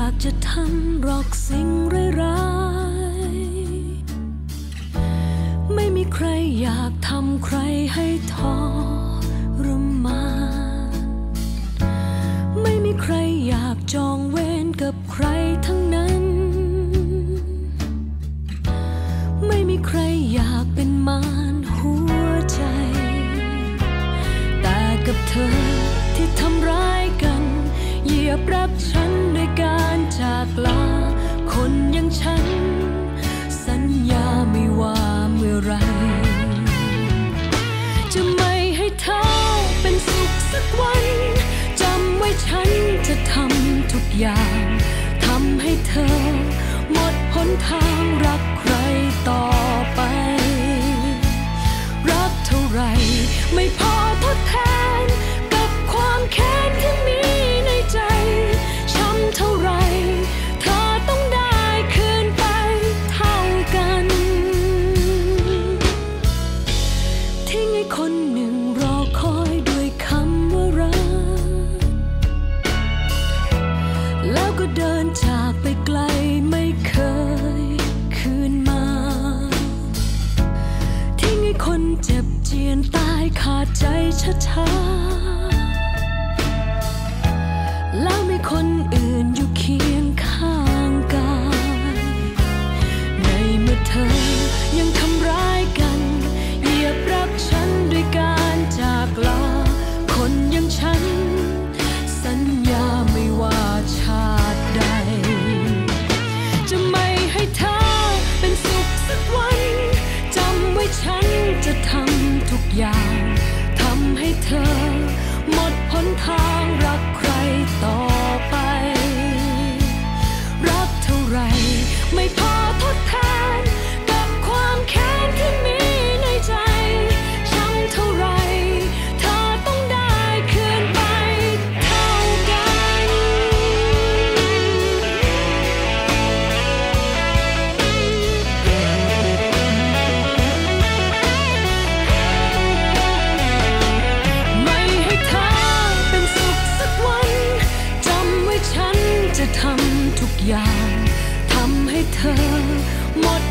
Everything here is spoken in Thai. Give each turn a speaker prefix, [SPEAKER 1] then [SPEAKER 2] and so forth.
[SPEAKER 1] ากจะทำหรอกสิ่งร้ายๆไม่มีใครอยากทำใครให้ทรมานไม่มีใครอยากจองเวรกับใครทั้งนั้น ไม่มีใครอยากเป็นมารหัวใจ แต่กับเธอที่ทำร้ายกันเหยียบรักฉันากลา คนอย่างฉัน สัญญาไม่ว่าเมื่อไร จะไม่ให้เธอเป็นสุขสักวันจำไว้ฉันจะทำทุกอย่างทำให้เธอ หมดหนทางรักใครต่อ ก็เดินจากไปไกลไม่เคยคืนมา ทิ้งให้คนเจ็บเจียนตายขาดใจช้าๆแล้วมีคนอื่นอยู่เคียงข้างกายในเมื่อเธอยัง ทำทุกอย่างทำให้เธอหมด